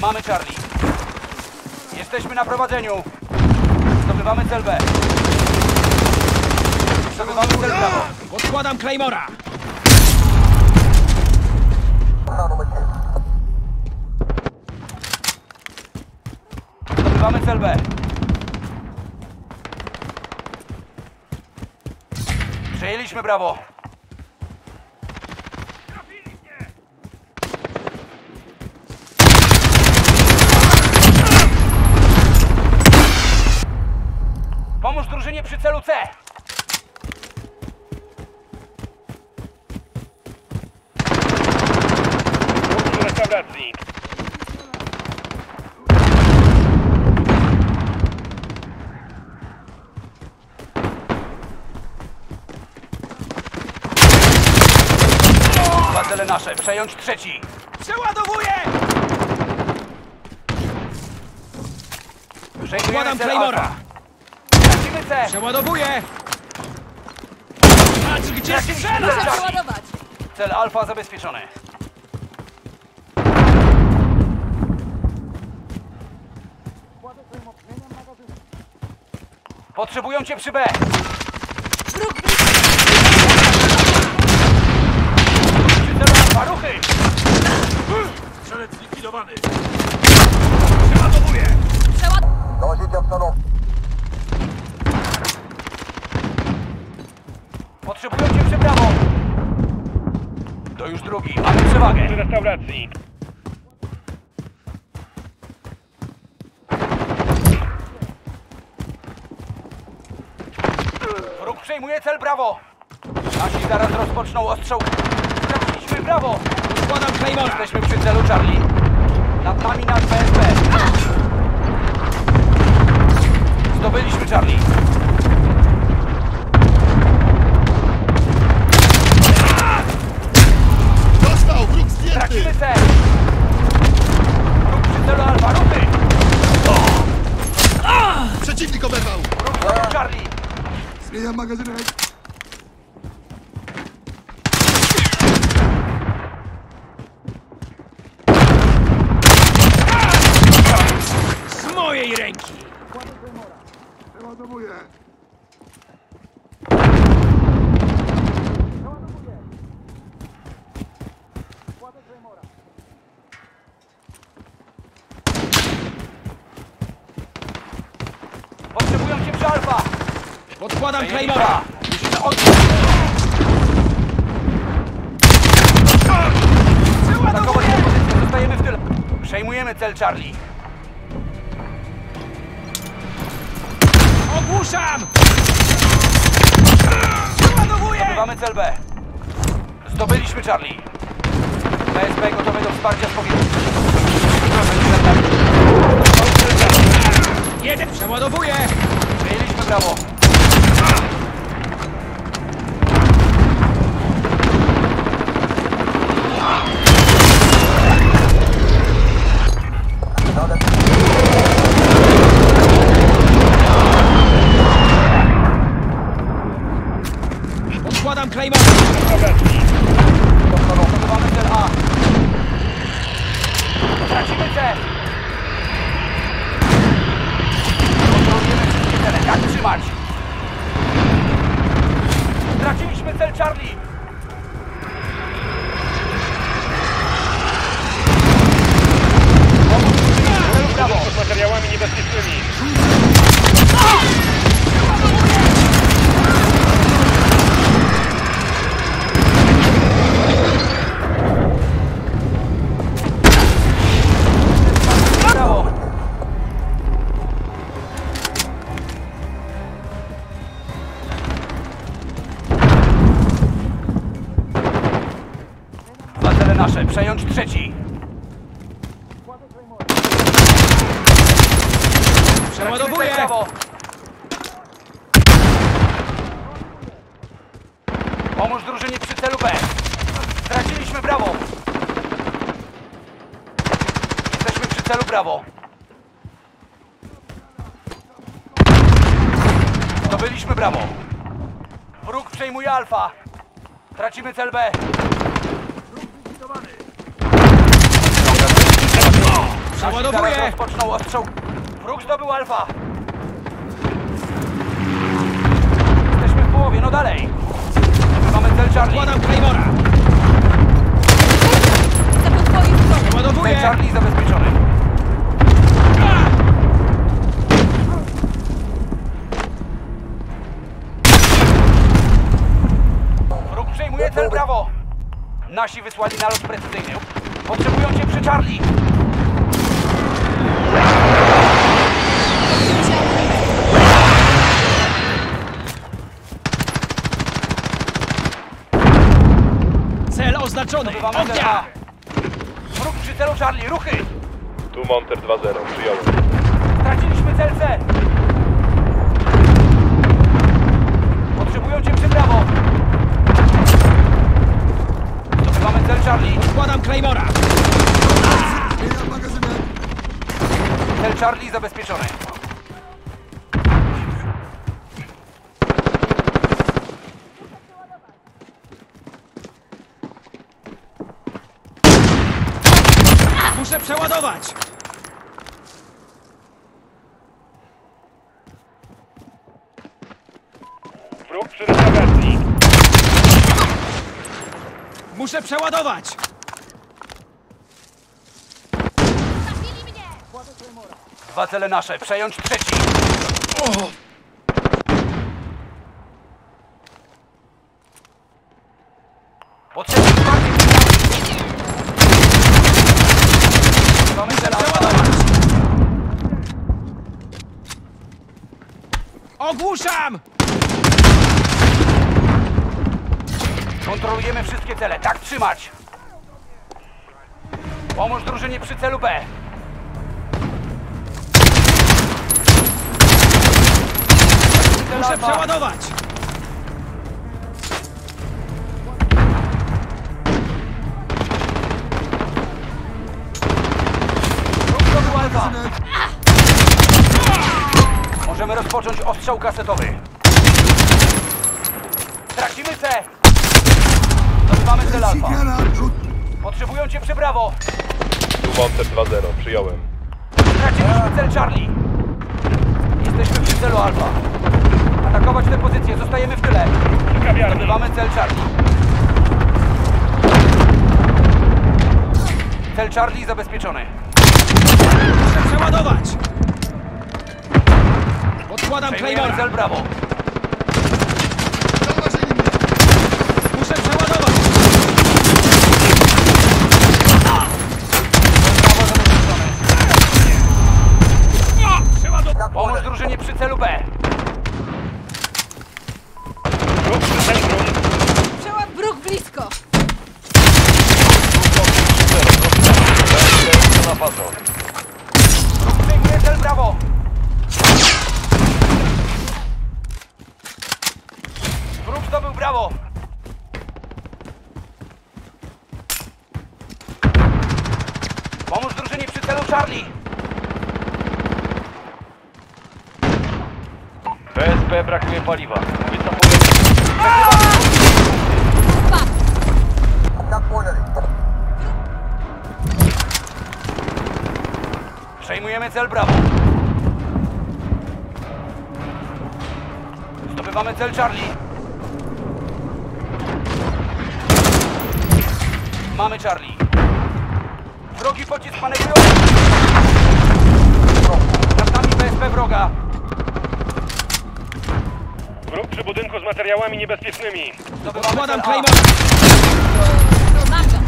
Mamy Charlie. Jesteśmy na prowadzeniu. Zdobywamy cel B. Zdobywamy cel prawo. Podkładam Claymora! Zdobywamy cel B. Przejęliśmy brawo. Drużynie przy celu C. Restauracji. Cele nasze. Przejąć trzeci. Przeładowuję! Przejmujemy Podkładam cel Claymora! Alfa. C. Przeładowuję! Patrz gdzie Tracimy strzela! cel Muszę Charlie. przeładować. Cel Alfa zabezpieczony. Potrzebują cię przy B. Wróg Przy celu Alfa, ruchy! Strzelec zlikwidowany. Przeładowuję! przeład... Potrzebują cię przy prawo. To już drugi. Mamy przewagę. Punkt restauracji. Wróg przejmuje cel brawo. Nasi zaraz rozpoczną ostrzał. Straciliśmy brawo. Podkładam Claymora! Jesteśmy przy celu Charlie. Nad nami nasz PSP. Zdobyliśmy Charlie. Zmieniam magazynek! Z mojej ręki! Przeładowuję! Potrzebują cię przy Alfa. Przejęli Claymora! dwa. Musimy odbić. Atakować pozycję. Zostajemy w tyle. Przejmujemy cel Charlie. Ogłuszam! Przeładowuję! Zdobywamy cel B. Zdobyliśmy Charlie. PSP gotowe do wsparcia z powietrza. Jeden! Przeładowuję! Przejęliśmy brawo. Przejąć trzeci. Przeładowuję! Pomóż drużynie przy celu B. Straciliśmy brawo. Jesteśmy przy celu brawo. Zdobyliśmy brawo. Wróg przejmuje alfa. Tracimy cel B. Zaraz rozpoczną ostrzał. Wróg zdobył alfa. Jesteśmy w połowie, no dalej. Mamy cel Charlie. Odkładam Claymora! Za po twojej stronie. Cel! Charlie zabezpieczony. Wróg przejmuje cel Brawo. Nasi wysłali nalot precyzyjny. Potrzebują cię przy Charlie. Cel oznaczony! Ognia! Wróg przy celu Charlie. Ruchy. Tu Monter 2-0, przyjąłem. Straciliśmy cel C. Potrzebują cię przy Brawo. Zdobywamy cel Charlie. Odkładam Claymora! Cel Charlie zabezpieczony. Muszę przeładować! Wróg przy restauracji. Muszę przeładować! Dwa cele nasze. Przejąć trzeci. Potrzebny wsparcie. Mamy cel alfa. Przeładować! Ogłuszam! Kontrolujemy wszystkie cele. Tak trzymać. Pomóż drużynie przy celu B. Muszę przeładować! Możemy rozpocząć ostrzał kasetowy. Tracimy C. Zdobywamy cel alfa. Potrzebują cię przy brawo. Tu Monter 2-0, przyjąłem. Straciliśmy cel Charlie. Jesteśmy przy celu alfa. Atakować tę pozycję. Zostajemy w tyle. Zdobywamy cel Charlie. Cel Charlie zabezpieczony. Muszę przeładować! Odkładam Przejmujemy Claymora! cel brawo. Zauważyli mnie. Muszę przeładować! Brawo zabezpieczony. Przeładować! Pomóż drużynie przy celu B. Wróg przy centrum. Przeład wróg blisko. Przejmuje cel brawo. Wróg zdobył brawo. Pomóż drużynie przy celu Charlie. PSP brakuje paliwa. Wycofuję. Przejmujemy cel brawo. Zdobywamy cel Charlie. Mamy Charlie. Wrogi pocisk manewrujący. Nad nami PSP wroga. Wróg przy budynku z materiałami niebezpiecznymi. A. Claymora! Mam go.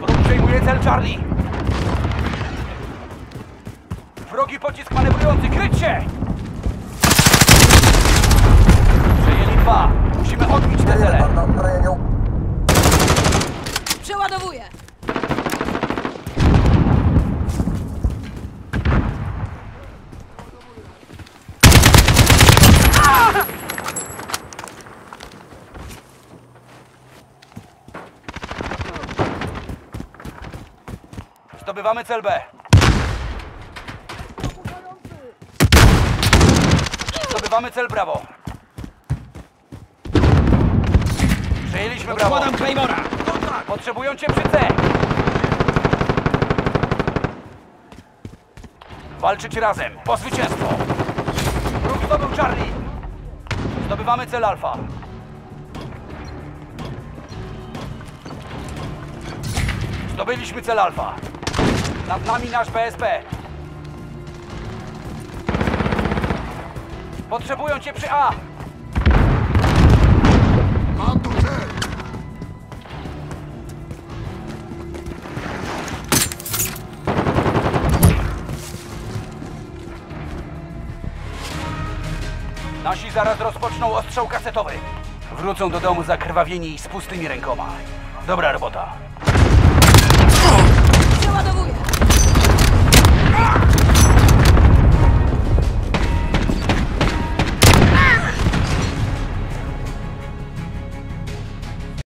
Wróg przejmuje cel Charlie. Wrogi pocisk manewrujący, kryć się! Przejęli dwa. Musimy odbić te cele. Przeładowuję. Zdobywamy cel B. Zdobywamy cel Brawo. Przejęliśmy Brawo. Odkładam Claymora. Potrzebują cię przy C. Walczyć razem, po zwycięstwo. Wróg zdobył Charlie. Zdobywamy cel Alfa. Zdobyliśmy cel Alfa. Nad nami nasz BSP. Potrzebują cię przy A. Mam tu cel! Nasi zaraz rozpoczną ostrzał kasetowy. Wrócą do domu zakrwawieni i z pustymi rękoma. Dobra robota.